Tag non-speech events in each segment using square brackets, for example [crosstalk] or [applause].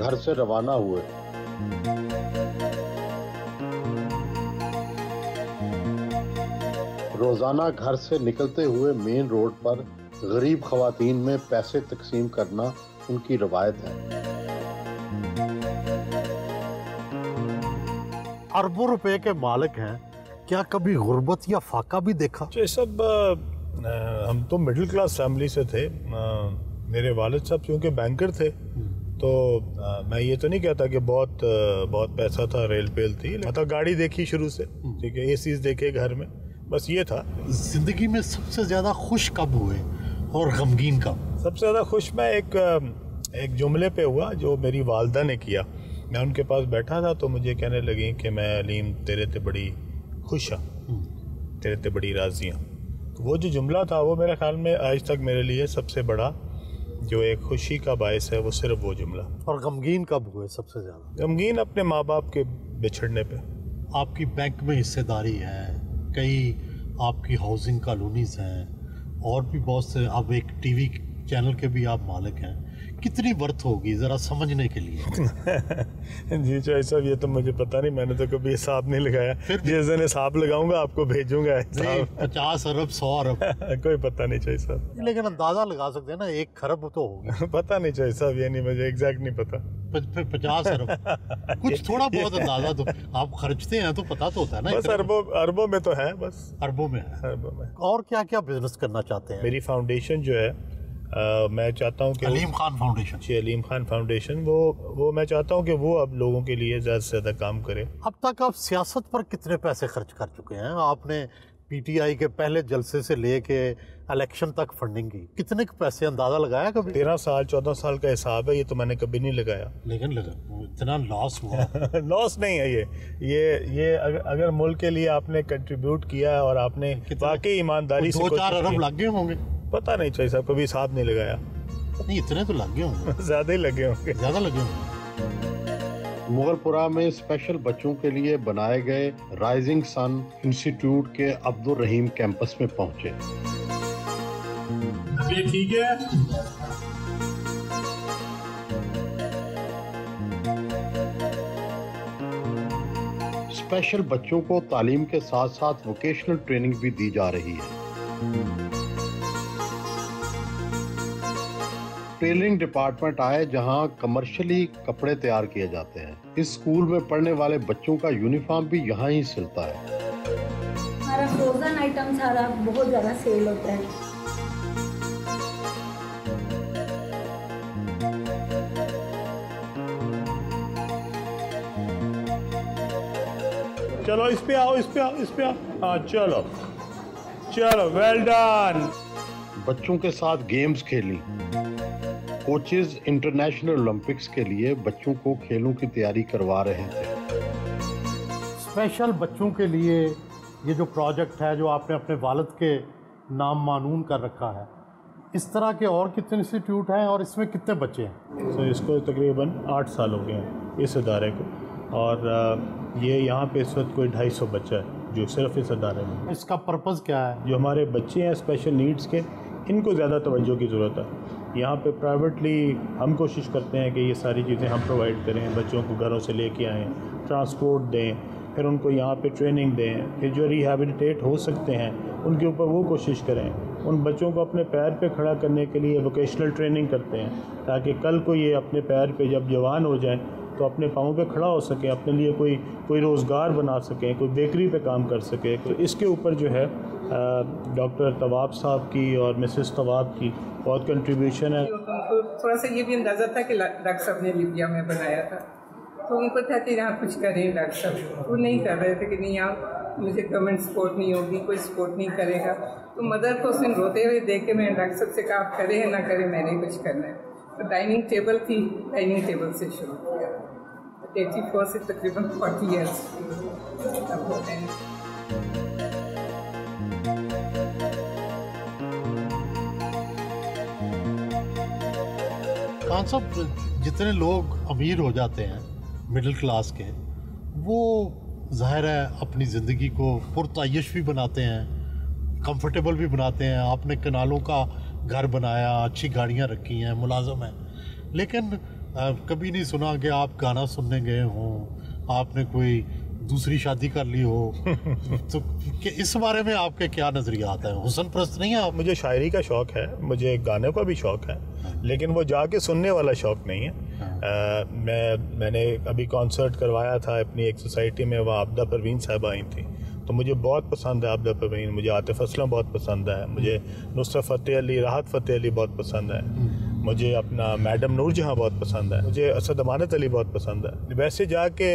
घर से रवाना हुए। रोज़ाना घर से निकलते हुए मेन रोड पर गरीब खवातीन में पैसे तकसीम करना उनकी रवायत है। अरबों रुपए के मालिक हैं। क्या कभी गुर्बत या फाका भी देखा? ये सब हम तो मिडिल क्लास फैमिली से थे। मेरे वालिद साहब क्योंकि बैंकर थे तो अ, मैं ये तो नहीं कहता कि बहुत बहुत पैसा था रेल पेल थी मतलब गाड़ी देखी शुरू से ठीक है ए देखे घर में बस ये था। ज़िंदगी में सबसे ज़्यादा खुश कब हुए और गमगीन कब? सबसे ज़्यादा खुश मैं एक एक जुमले पे हुआ जो मेरी वालदा ने किया। मैं उनके पास बैठा था तो मुझे कहने लगी कि मैं अलीम तेरे ते बड़ी खुश हाँ तेरे ते बड़ी राज़ी हाँ। तो वो जो जुमला था वो मेरे ख्याल में आज तक मेरे लिए सबसे बड़ा जो एक खुशी का बायस है वो सिर्फ़ वो जुमला। और गमगीन कब हुए सबसे ज़्यादा? गमगीन अपने माँ बाप के बिछड़ने पे। आपकी बैंक में हिस्सेदारी है कई आपकी हाउसिंग कॉलोनीज हैं और भी बहुत से अब एक टीवी चैनल के भी आप मालिक हैं। कितनी वर्थ होगी जरा समझने के लिए? [laughs] जी चाहे साहब ये तो मुझे पता नहीं मैंने तो कभी हिसाब नहीं लगाया। फिर- जिस दिन हिसाब लगाऊँगा आपको भेजूँगा पचास अरब सौ अरब। [laughs] कोई पता नहीं चाहिए साहब। लेकिन अंदाज़ा लगा सकते हैं ना एक खरब तो होगी। [laughs] पता नहीं चाहिए साहब ये नहीं मुझे एग्जैक्ट नहीं पता। पचास अरब। कुछ थोड़ा बहुत अंदाज़ा तो आप खर्चते हैं तो पता तो होता है ना बस अरबों अरबों में तो है बस। अरबों में है। अरबों में। और क्या क्या बिज़नेस करना चाहते हैं? मेरी फाउंडेशन जो है अ, मैं चाहता हूँ कि अलीम खान फाउंडेशन जी अलीम खान फाउंडेशन वो वो मैं चाहता हूँ कि वो अब लोगों के लिए ज़्यादा से ज़्यादा काम करे। अब तक आप सियासत पर कितने पैसे खर्च कर चुके हैं? आपने पीटीआई के पहले जलसे से लेके इलेक्शन तक फंडिंग की। कितने के पैसे अंदाज़ा लगाया कभी? तेरह साल चौदह साल का हिसाब है ये तो मैंने कभी नहीं लगाया। लेकिन लगा इतना लॉस हुआ। [laughs] लॉस नहीं है ये। ये ये अगर, अगर मुल्क के लिए आपने कंट्रीब्यूट किया है और आपने वाकई ईमानदारी से दो चार अरब की, लग गए होंगे। पता नहीं चाहिए साहब कभी हिसाब नहीं लगाया। नहीं इतने तो लग गए होंगे। [laughs] ज़्यादा ही लगे होंगे। ज़्यादा लगे होंगे। मुगलपुरा में स्पेशल बच्चों के लिए बनाए गए राइजिंग सन इंस्टीट्यूट के अब्दुल रहीम कैंपस में पहुँचे। ये ठीक है? स्पेशल बच्चों को तालीम के साथ साथ वोकेशनल ट्रेनिंग भी दी जा रही है। टेलरिंग डिपार्टमेंट आए जहाँ कमर्शियली कपड़े तैयार किए जाते हैं। इस स्कूल में पढ़ने वाले बच्चों का यूनिफॉर्म भी यहाँ ही सिलता है। हमारा फ्रोजन आइटम सारा बहुत ज़्यादा सेल होता है। चलो इस पे आओ इस पे आओ इस पे आओ। हाँ चलो। चलो वेल डन बच्चों के साथ गेम्स खेली। कोचेज इंटरनेशनल ओलंपिक्स के लिए बच्चों को खेलों की तैयारी करवा रहे थे। स्पेशल बच्चों के लिए ये जो प्रोजेक्ट है जो आपने अपने वालद के नाम मानून कर रखा है इस तरह के और कितने इंस्टीट्यूट हैं और इसमें कितने बच्चे हैं? तो इसको तकरीबन आठ साल हो गए हैं इस अदारे को। और ये यहाँ पे इस वक्त कोई ढाई सौ बच्चा है जो सिर्फ़ इस अदारे में इसका पर्पज़ क्या है? जो हमारे बच्चे हैं स्पेशल नीड्स के इनको ज़्यादा तवज्जो की ज़रूरत है। यहाँ पे प्राइवेटली हम कोशिश करते हैं कि ये सारी चीज़ें हम प्रोवाइड करें, बच्चों को घरों से लेके आएँ ट्रांसपोर्ट दें, फिर उनको यहाँ पे ट्रेनिंग दें, फिर जो रिहेबिलिटेट हो सकते हैं, उनके ऊपर वो कोशिश करें। उन बच्चों को अपने पैर पे खड़ा करने के लिए वोकेशनल ट्रेनिंग करते हैं, ताकि कल को ये अपने पैर पे जब जवान हो जाएँ तो अपने पाँव पे खड़ा हो सके, अपने लिए कोई कोई रोज़गार बना सकें, कोई बेकरी पे काम कर सके। तो इसके ऊपर जो है डॉक्टर तवाब साहब की और मिसेस तवाब की बहुत कंट्रीब्यूशन है। उनको थोड़ा सा ये भी अंदाज़ा था कि डॉक्टर साहब ने लिबिया में बनाया था। तो उनको था कि यहाँ कुछ करें डॉक्टर साहब। वो नहीं कर रहे थे कि नहीं, यहाँ मुझे गवर्नमेंट सपोर्ट नहीं होगी, कोई सपोर्ट नहीं करेगा। तो मदर को उस दिन रोते हुए देख के मैंने डॉक्टर साहब से कहा, आप करें ना करें, मैंने कुछ करना है। तो डाइनिंग टेबल थी डाइनिंग टेबल से शुरू किया। एटी फोर से तकरीबन फोर्टी ईयर्स खान साहब जितने लोग अमीर हो जाते हैं मिडिल क्लास के वो ज़ाहिर है अपनी ज़िंदगी को पुरतयश भी बनाते हैं कंफर्टेबल भी बनाते हैं। आपने कनालों का घर बनाया अच्छी गाड़ियाँ रखी हैं मुलाजम हैं। लेकिन आ, कभी नहीं सुना कि आप गाना सुनने गए हों आपने कोई दूसरी शादी कर ली हो। तो कि इस बारे में आपके क्या नजरियात हैं? हुसन प्रस्त नहीं है आप? मुझे शायरी का शौक़ है मुझे गाने का भी शौक़ है लेकिन वो जाके सुनने वाला शौक़ नहीं है। आ, मैं मैंने अभी कॉन्सर्ट करवाया था अपनी एक सोसाइटी में वह आपदा परवीन साहब आई थी। तो मुझे बहुत पसंद है आपदा परवीन मुझे आतिफ असलम बहुत पसंद है मुझे नुसरत फ़तेह अली राहत फ़तेह अली बहुत पसंद है। मुझे अपना मैडम नूर जहाँ बहुत पसंद है मुझे असद अमानत अली बहुत पसंद है। वैसे जाके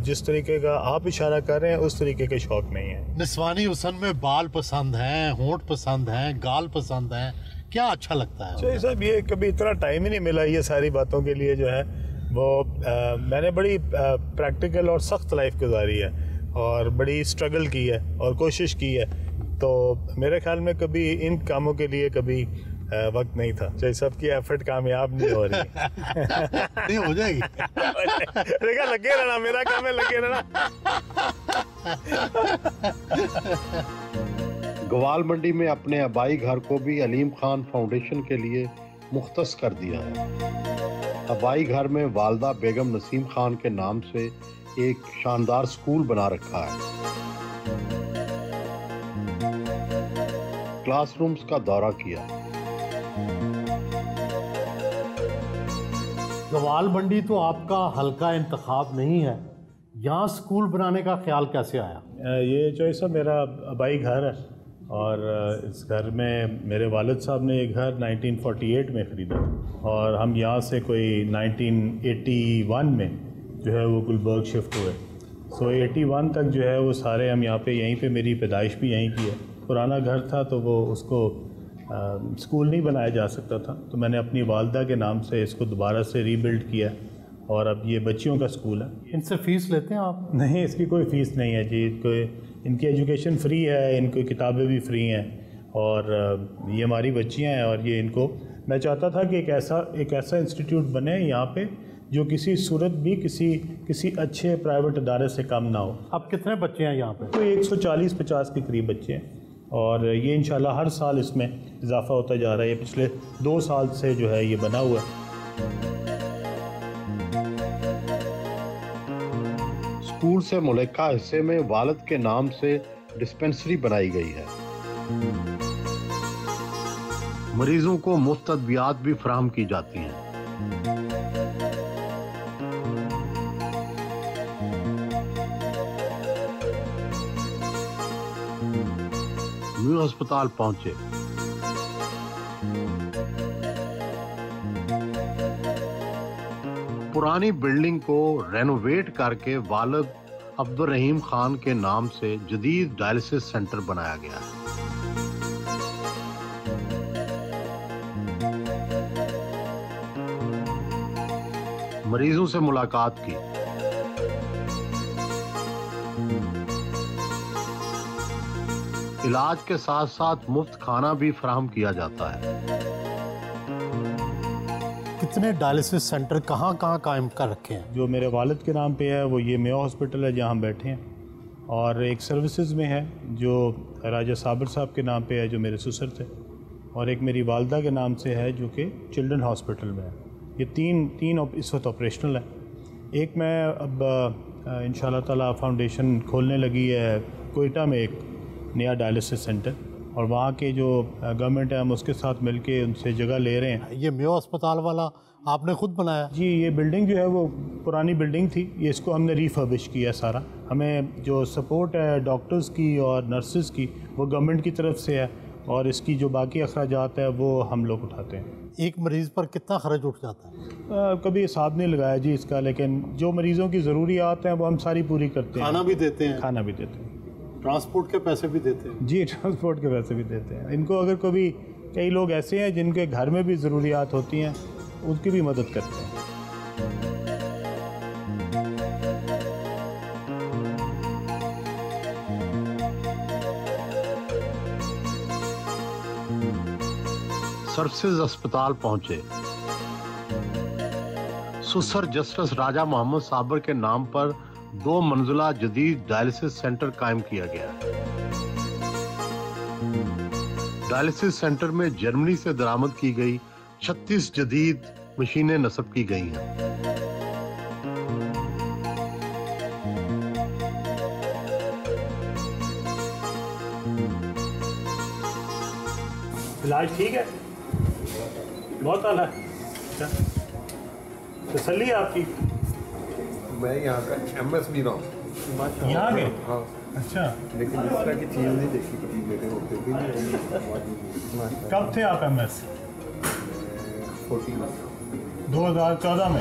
जिस तरीके का आप इशारा कर रहे हैं उस तरीके के शौक़ नहीं है। निस्वानी हुसन में बाल पसंद हैं होंठ पसंद हैं गाल पसंद हैं क्या अच्छा लगता है? अच्छा साहब ये कभी इतना टाइम ही नहीं मिला ये सारी बातों के लिए जो है। वो आ, मैंने बड़ी प्रैक्टिकल और सख्त लाइफ गुजारी है और बड़ी स्ट्रगल की है और कोशिश की है। तो मेरे ख्याल में कभी इन कामों के लिए कभी वक्त नहीं था। चाहे सबकी एफर्ट कामयाब नहीं हो रही। [laughs] नहीं हो जाएगी। देखा लगे रहना मेरा काम है लगे रहना। गवाल मंडी में अपने आबाई घर को भी अलीम खान फाउंडेशन के लिए मुख्त कर दिया है। आबाई घर में वालदा बेगम नसीम खान के नाम से एक शानदार स्कूल बना रखा है। क्लासरूम्स का दौरा किया। गवाल मंडी तो आपका हल्का इंतखाब नहीं है। यहाँ स्कूल बनाने का ख्याल कैसे आया? ये जो है मेरा आबाई घर है और इस घर में मेरे वालद साहब ने ये घर 1948 में ख़रीदा और हम यहाँ से कोई 1981 में जो है वो गुलबर्ग शिफ्ट हुए। सो so, 81 तक जो है वो सारे हम यहाँ पे यहीं पे मेरी पैदाइश भी यहीं की है। पुराना घर था तो वो उसको स्कूल नहीं बनाया जा सकता था तो मैंने अपनी वालदा के नाम से इसको दोबारा से रीबिल्ड किया और अब ये बच्चियों का स्कूल है। इनसे फ़ीस लेते हैं आप? नहीं इसकी कोई फ़ीस नहीं है जी कोई इनकी एजुकेशन फ्री है इनकी किताबें भी फ्री हैं और ये हमारी बच्चियाँ हैं और ये इनको मैं चाहता था कि एक ऐसा एक ऐसा इंस्टीट्यूट बने यहाँ पे जो किसी सूरत भी किसी किसी अच्छे प्राइवेट अदारे से कम ना हो। अब कितने बच्चे हैं यहाँ पे? एक सौ चालीस पचास के करीब बच्चे हैं। और ये इंशाल्लाह हर साल इसमें इजाफा होता जा रहा है। पिछले दो साल से जो है ये बना हुआ है। स्कूल से मुलेखा हिस्से में वालद के नाम से डिस्पेंसरी बनाई गई है। मरीजों को मुफ़्त अद्वियात भी फ्राहम की जाती हैं। न्यू अस्पताल पहुँचे। पुरानी बिल्डिंग को रेनोवेट करके वालद अब्दुल रहीम खान के नाम से जदीद डायलिसिस सेंटर बनाया गया। है मरीजों से मुलाकात की। इलाज के साथ साथ मुफ़्त खाना भी फ्राहम किया जाता है। कितने डायलिसिस सेंटर कहाँ कहाँ कायम कर रखे हैं? जो मेरे वालद के नाम पे है वो ये मेयो हॉस्पिटल है जहाँ हम बैठे हैं। और एक सर्विसेज़ में है जो राजा साबिर साहब के नाम पे है जो मेरे ससुर थे। और एक मेरी वालदा के नाम से है जो कि चिल्ड्रन हॉस्पिटल में है। ये तीन तीन इस वक्त ऑपरेशनल है। एक मैं अब इन ताला फाउंडेशन खोलने लगी है कोयटा में एक नया डायलिसिस सेंटर और वहाँ के जो गवर्नमेंट है हम उसके साथ मिलके उनसे जगह ले रहे हैं। ये मेयो अस्पताल वाला आपने खुद बनाया? जी ये बिल्डिंग जो है वो पुरानी बिल्डिंग थी। ये इसको हमने रिफर्बिश किया सारा। हमें जो सपोर्ट है डॉक्टर्स की और नर्सेज की वो गवर्नमेंट की तरफ़ से है और इसकी जो बाकी अखराज है वो हम लोग उठाते हैं। एक मरीज़ पर कितना खर्च उठ जाता है? आ, कभी हिसाब नहीं लगाया जी इसका लेकिन जो मरीज़ों की ज़रूरियात हैं वो हम सारी पूरी करते हैं। खाना भी देते हैं। खाना भी देते हैं। ट्रांसपोर्ट के पैसे भी देते हैं। जी ट्रांसपोर्ट के पैसे भी देते हैं। इनको अगर कभी कई लोग ऐसे हैं जिनके घर में भी ज़रूरियात होती हैं उसकी भी मदद करते हैं। सर्विसेज़ अस्पताल पहुँचे। सुसर जस्टिस राजा मोहम्मद साबर के नाम पर दो मंजिला जदीद डायलिसिस सेंटर कायम किया गया। डायलिसिस सेंटर में जर्मनी से दरामद की गई 36 जदीद मशीनें नस्ब की गई हैं। इलाज ठीक है? बहुत आला है। अच्छा। तसली आपकी? मैं यहाँ का एम एस भी रहा हूँ। यहाँ के हाँ। अच्छा। लेकिन इस तरह की चीज़ नहीं देखी कभी मेरे होते भी नहीं कब थे आप एम एस फोर्टी दो हज़ार चौदह में।